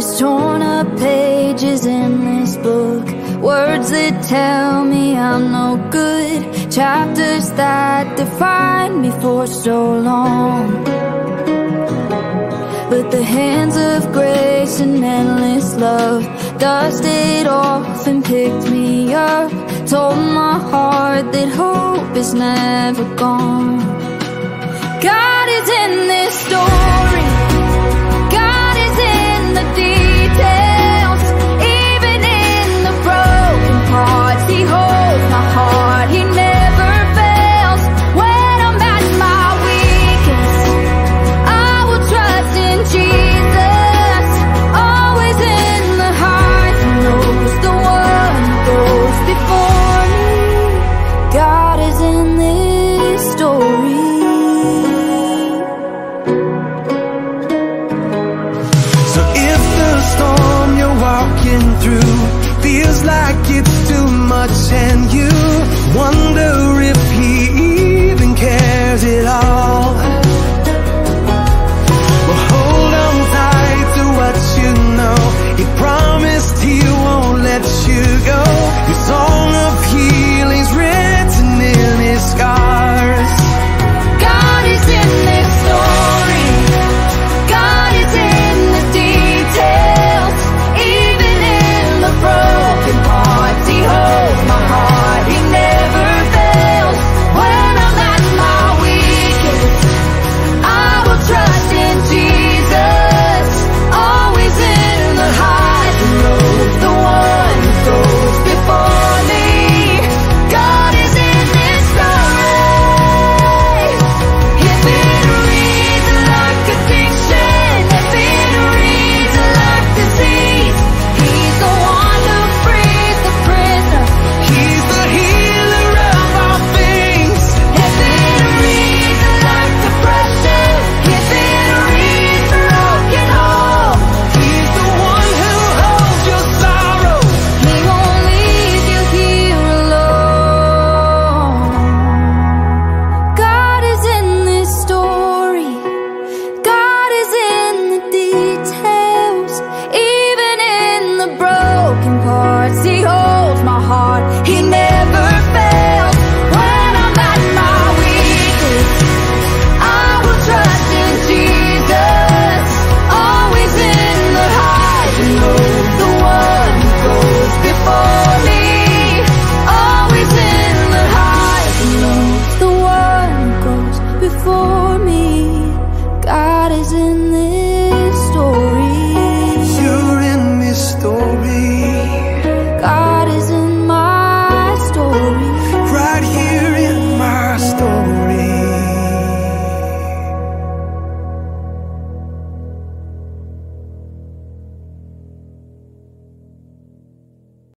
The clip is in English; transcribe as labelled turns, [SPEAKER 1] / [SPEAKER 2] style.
[SPEAKER 1] There's torn up pages in this book. Words that tell me I'm no good. Chapters that define me for so long. But the hands of grace and endless love Dusted off and picked me up. Told my heart that hope is never gone. God is in this storm breaking through. Feels like it's too